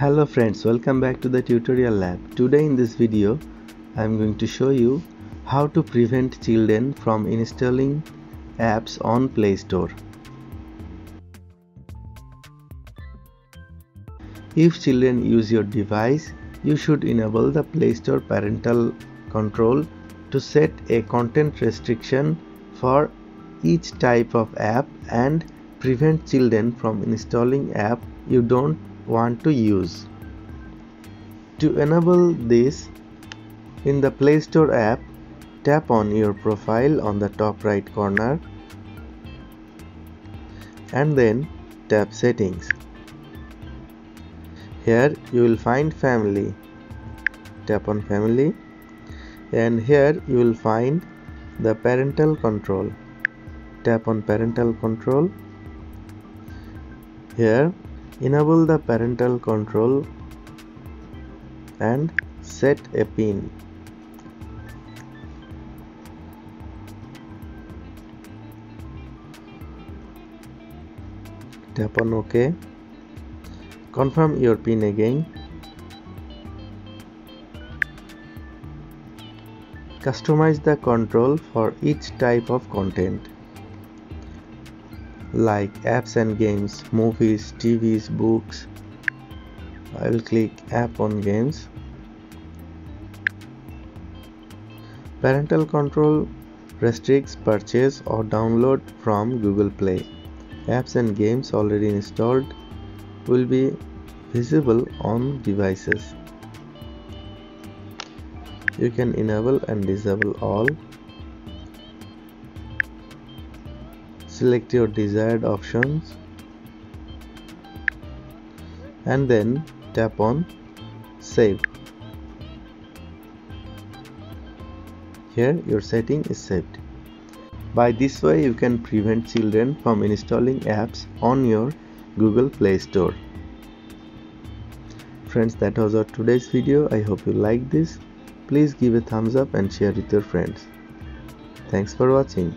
Hello friends, welcome back to the tutorial lab. Today in this video, I am going to show you how to prevent children from installing apps on Play Store. If children use your device, you should enable the Play Store parental control to set a content restriction for each type of app and prevent children from installing app you don't want to use. To enable this, in the Play Store app, tap on your profile on the top right corner and then tap settings. Here you will find family. Tap on family and here you will find the parental control. Tap on parental control. Here enable the parental control and set a pin. Tap on ok. Confirm your pin again. Customize the control for each type of content like apps and games, movies, TVs, books. I will click app on games. Parental control restricts purchase or download from Google Play. Apps and games already installed will be visible on devices. You can enable and disable all select your desired options and then tap on save. Here your setting is saved by this way you can prevent children from installing apps on your google play store. Friends that was our today's video. I hope you like this. Please give a thumbs up and share with your friends. Thanks for watching